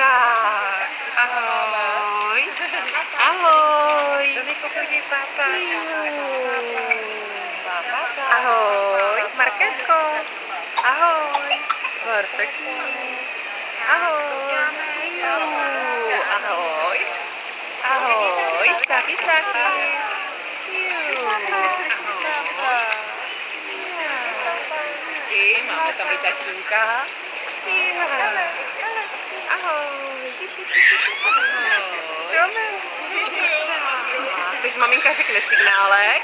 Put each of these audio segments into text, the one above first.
Ahoy. Ahoy. Ahoy. Marquesco. Ahoy. Perfecto. Ahoy. Ahoy. Ahoy. Saki saki. Ahoy. Ahoy. Ahoy. Ahoy. Ahoy. Ahoy. Ahoy. Ahoy. Ahoy. Ahoy. Ahoy. Teď maminka řekne signálek.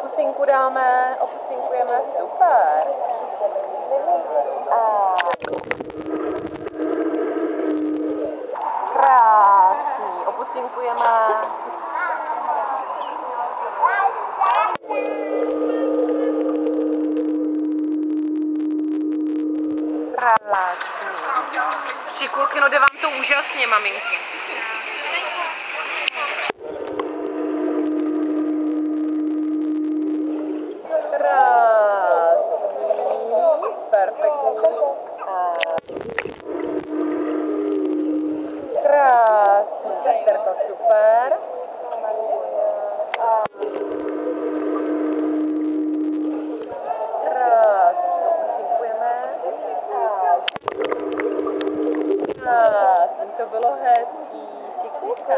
Pusinku dáme, opusinkujeme, super. Krásný, opusinkujeme. Krásný. Šikulky, no jde vám to úžasně, maminky. Krásný, perfektní. Krásný, Esterko, super. pelo Husky. Chique, chique.